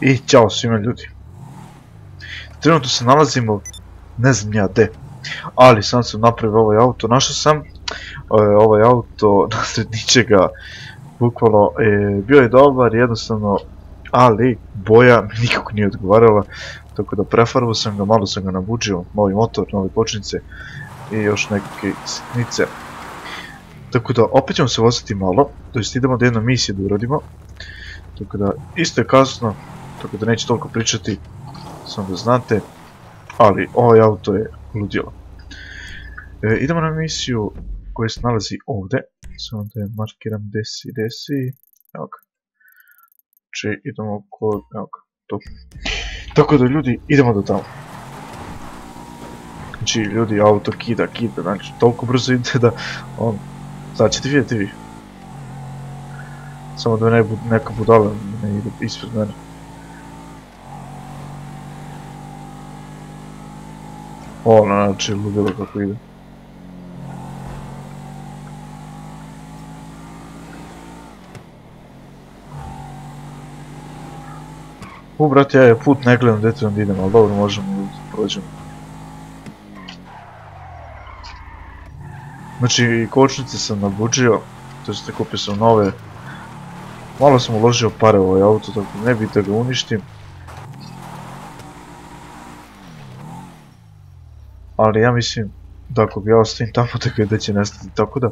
I ćao svima ljudi. Trenutno se nalazimo, ne znam ja gde, ali sam sam napravio ovaj auto. Našao sam e, ovaj auto nasred ničega, bukvalno e, bio je dobar, jednostavno, ali boja mi nikako nije odgovarala. Tako da prefarvao sam ga, malo sam ga nabuđio, novi motor, nove kočnice i još neke sitnice. Tako da opet ćemo se voziti malo, to jest idemo da jednu misiju da uradimo. Tako da isto je kasno, tako da neću toliko pričati, samo da znate. Ali ovaj auto je ludilo. E, idemo na misiju koja se nalazi ovdje. Samo da je markiram desi desi. Evo ga. Znači idemo kod, evo ga, tu. Tako da ljudi, idemo do tamo. Znači ljudi, auto kida, kida, znači toliko brzo ide da on... Sad ćete vidjeti vi. Samo da ne neka budala ne ispred mene. Ono, znači, ludilo kako ide. U, brate, ja je put ne gledam gdje trebam da idem, ali dobro, možemo prođemo. Znači, kočnice sam nabuđio, to jest kupio sam nove. Malo sam uložio pare u ovaj auto, tako ne bi da ga uništim. Ali ja mislim da ako ga ja ostavim tamo da će nestati, tako da...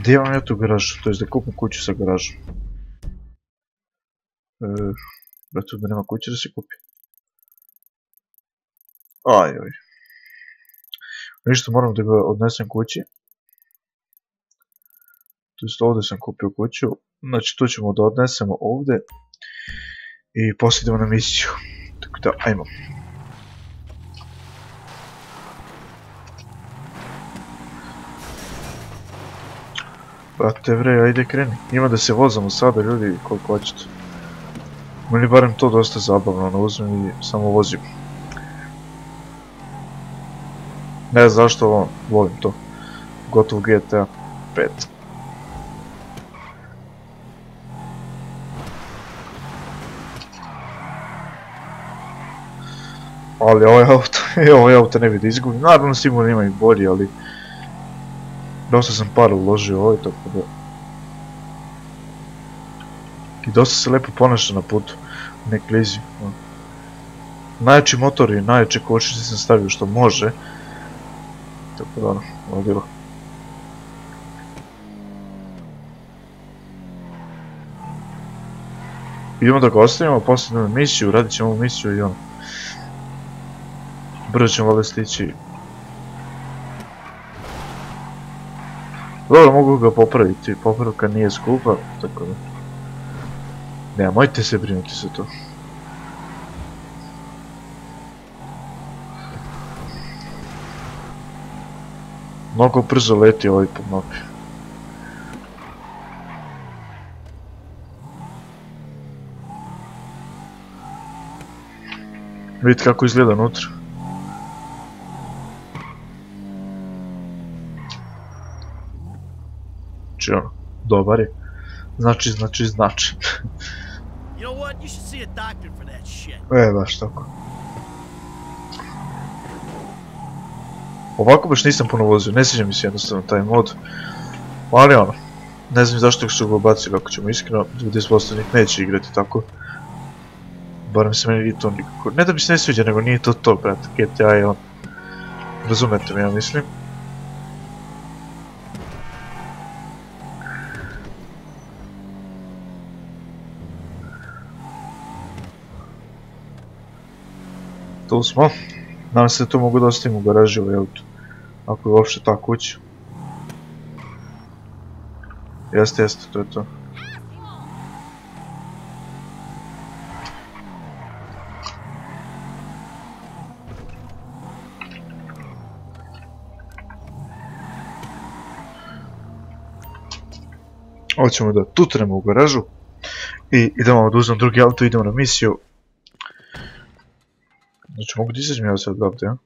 Gdje imam ja tu garažu, to jest da kupim kuću sa garažom. Brate, da nema kuće da se kupi. Aj, aj. Ništa, moram da ga odnesem kući. To jest ovdje sam kupio kuću. Znači, tu ćemo da odnesemo ovdje. I poslije na misiju. Tako da, ajmo. Brate, vrej, ajde kreni. Ima da se vozamo sada, ljudi, koliko hoćete. Meni barem to dosta zabavno, ne uzmem i samo vozim. Ne znam zašto ovo, volim to. Gotov GTA 5. Ali ovaj auto, ovaj auto ne bi da izgubim. Naravno sigurno ima i bolji, ali... Dosta sam par uložio ovaj, tako da... I dosta se lepo ponaša na putu, ne klizi. Najjači motor i najjače kočnice sam stavio što može. Tako da ono, ludilo. Idemo da ga ostavimo, poslije na misiju, radit ćemo ovu misiju i ono. Brzo ćemo ovdje stići. Dobro, mogu ga popraviti, popravka nije skupa, tako da... Nemojte se brinuti za to. Mnogo brzo leti ovaj po mapi. Vidite kako izgleda unutra. Znači ono, dobar je. Znači, znači, znači. E, baš tako. Ovako baš nisam puno vozio, ne sviđa mi se jednostavno taj mod. Ali ono, ne znam zašto su ga bacili ako ćemo iskreno, ljudi s postavnik neće igrati tako. Barem se meni to nikako, ne da mi se ne sviđa, nego nije to to, brate, GTA je on. Razumete mi, ja mislim. Tu smo. Nadam se da to mogu da ostavim u garaži ovaj auto. Ako je uopšte ta kuća. Jeste, jeste, to je to. Hoćemo da tutremo u garažu i idemo da uzmem drugi auto, idemo na misiju. Ne çabuk değilsiniz mi ya Sedat abi ya?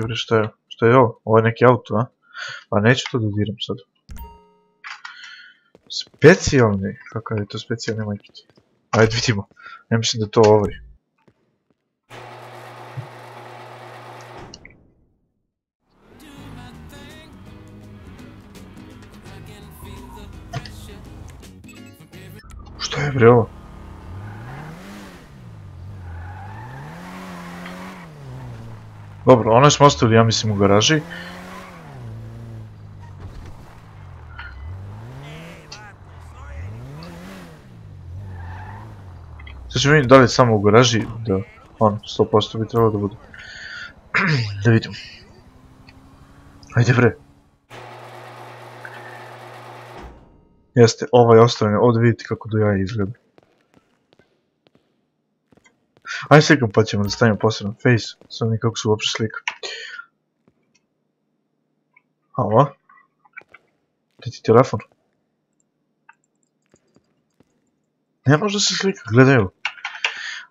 Добре, ще е. Ще е, ой, нека я от това. А не, че да додирам сад. Специални. Кака е то специални майките? Айде видимо. Не мисля да то оври. Ovo? Dobro, ono smo ostavili, ja mislim, u garaži. Sad ćemo vidjeti da li je samo u garaži, da on 100% bi trebalo da bude. da vidimo. Ajde bre. Jeste, ovaj ostavljen, ovdje vidite kako do jaja izgleda. Ajde slikam pa ćemo da stavimo posebno face, sad mi kako su uopće slika. Halo? Gdje ti telefon? Ne može se slika, gledaj evo.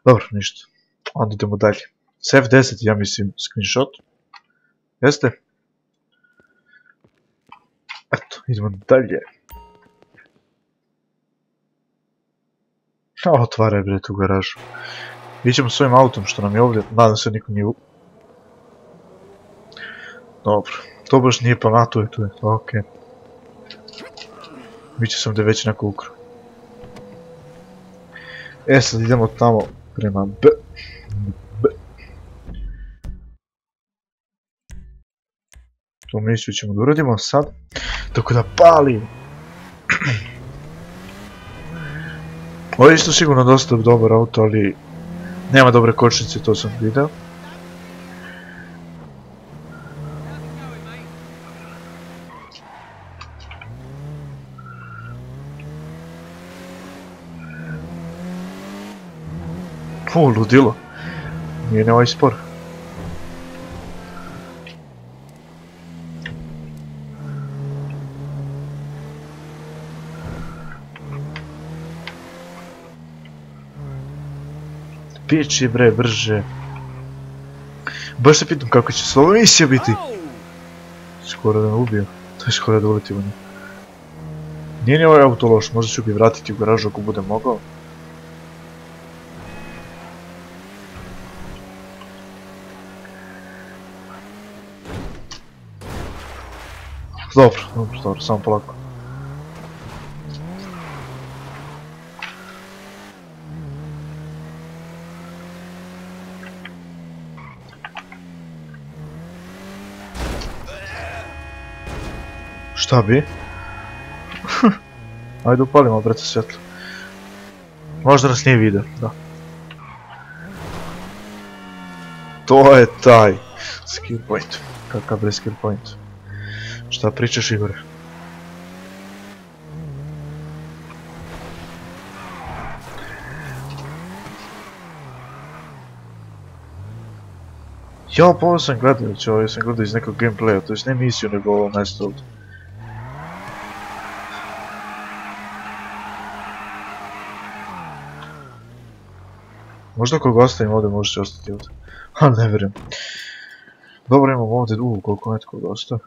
Dobro, ništa. Onda idemo dalje. S F10 ja mislim screenshot. Jeste? Eto, idemo dalje. A, otvaraj bre tu garažu. Ićemo s ovim autom što nam je ovdje, nadam se niko nije. Dobro, to baš nije pa tu je, tu okej. Miće sam da već neko ukro. E sad idemo tamo prema B. Tu misiju ćemo da uradimo sad. Tako da pali. Ovo je isto sigurno dosta dobar auto, ali nema dobre kočnice, to sam vidio. O, ludilo. Nije ne ovaj spor. Pitam kako će slovo misija biti. Skoro da me ubio. To je skoro da uletim u nju. Nije ni ovaj auto loš, možda ću ga vratiti u garažu ako budem mogao. Dobro, dobro, dobro, samo polako. Šta bi? Ajde upalimo brate svjetlo. Možda nas nije vidio, da. To je taj skill point. Kakav bre skill point. Šta pričaš Igore? Ja, pa ovo sam gledajući, ovo sam gledao iz nekog gameplaya, to jest ne misiju nego ovo mjesto ovdje. Možda ako ga ostavim ovdje možete ostati ovdje. Ali ne vjerujem. Dobro imamo ovdje, uuu koliko netko dosta.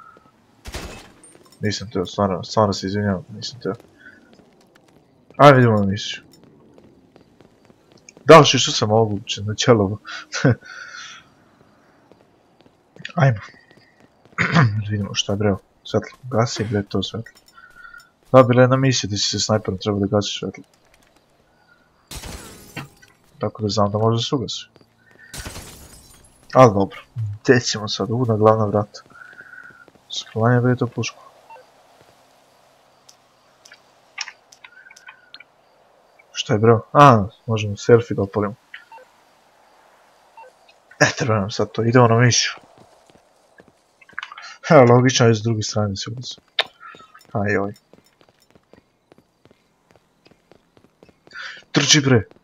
Nisam teo, stvarno, stvarno se izvinjavam, nisam teo. Ajde vidimo na misiju. Da li što sam obučen na čelovo? Ajmo. vidimo šta breo. Svetlo, gasi bre to svetlo. Da, bila je na misiji da si se snajperom treba da gasiš svetlo. Tako da znam da može se ugasi. Ali dobro, gdje ćemo sad, u na glavna vrata. Skrvanje bre to pušku. Šta je bro? A, možemo selfie da opalimo. E, treba nam sad to, idemo na misiju. Evo, logično je s druge strane se ulazi. Aj, oj. Trči bre!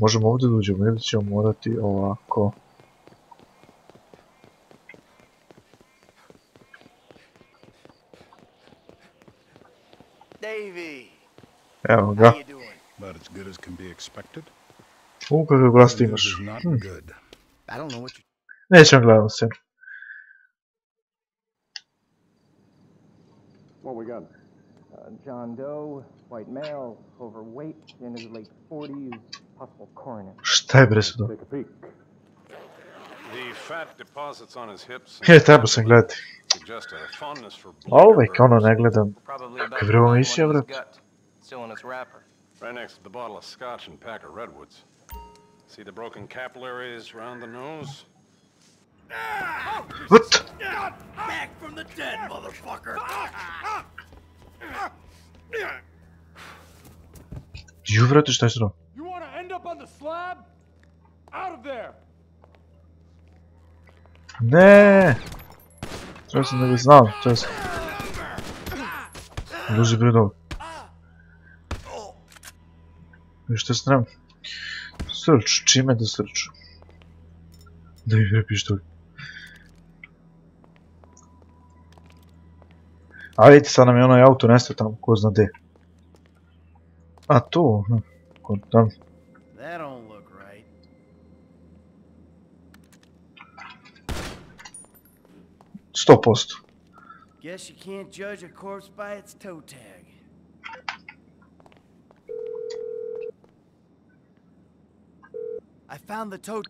Možemo ovdje da uđemo ili ćemo morati ovako. Evo ga. U, kakav glas ti imaš. Hm. Nećem gledam se. What we got? Uh, John Doe, white male, overweight, in his late 40s, Šta je bre sad ovo? Take a peek. The fat deposits on his hips and Je, trebao sam gledati. a uvijek ono ne gledam. Kakve in its wrapper. right next to the bottle of scotch and pack of redwoods. See the broken capillaries around the nose? What? Back from the dead, motherfucker! Ju vrati šta je sad slab, out of there. Не! Трябваше да ги знам, честно. Дуже бредов. И ще стрем. Сърч, че име да сърча. Да ви врепиш той. А видите са на ми онай ауто, не сте там, кой знаде. А то, там. 100%. Guess you can't judge a corpse by its toe tag. I found the toe.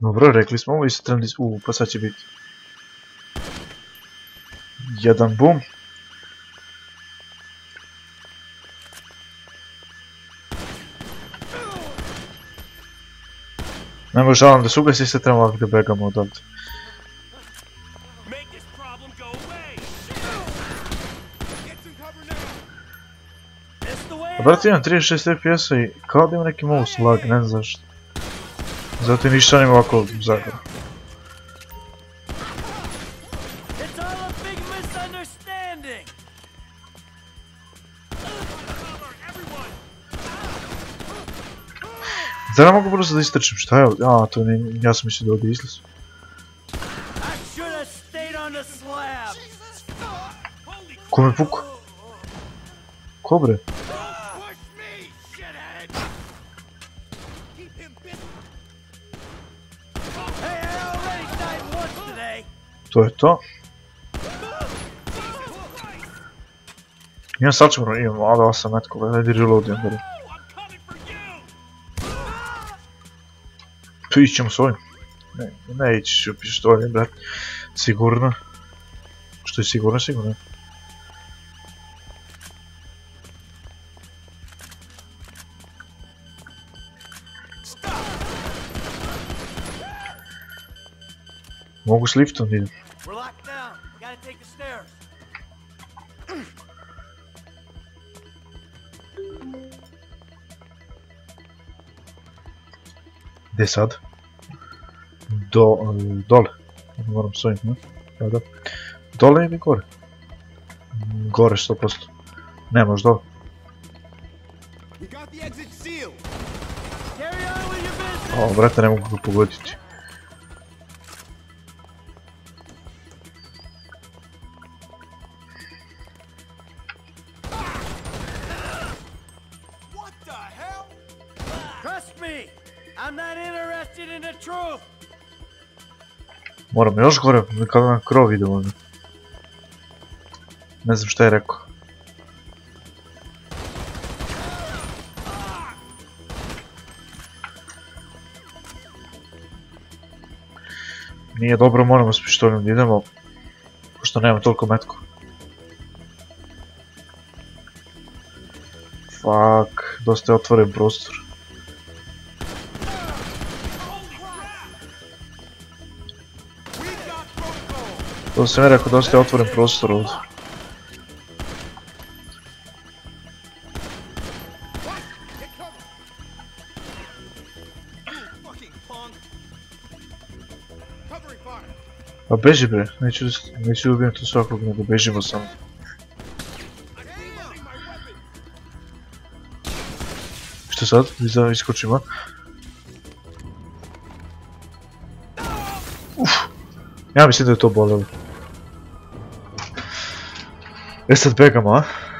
Dobro, rekli smo ovo istrani... Uuu, pa sad će biti. Jedan bum. Ne možavam da se ugasi se trebam ovak da begamo odavde. Brate, imam 36 FPS-a i kao da imam neki mouse lag, ne znam zašto. Zato i ništa nema ovako misunderstanding. Zar ne mogu brzo da istrčim, šta je ovo? A, to ne, ja sam mislio da ovdje izlazu. Ko me puka? Ko bre? To je to. Imam sačmano, imam, ali 8 metkova, ajde for you. Tu ićemo s ovim. Ne, ne ići ću pištoljem, brat. Sigurno. Što je sigurno, sigurno. Много с лифта видим. Де сад? До, доле. Moram s ovim, ne? Da, da. Dole ili gore? Gore 100%. Ne, možda dole. O, brate, ne mogu ga pogoditi. Moram još gore, kako na krov ide ovdje. Ne znam šta je rekao. Nije dobro, moramo s pištoljem da idemo. Pošto nemam toliko metku. Fuck, dosta je otvoren prostor. консумира ако досите отворен простор от... А бежи бре, неće, neće da ubijem tu svakog, nego bežimo samo. Šta sad? Izdavim iskočima. Uf, ja mislim da je to bolelo. E sad begamo, a?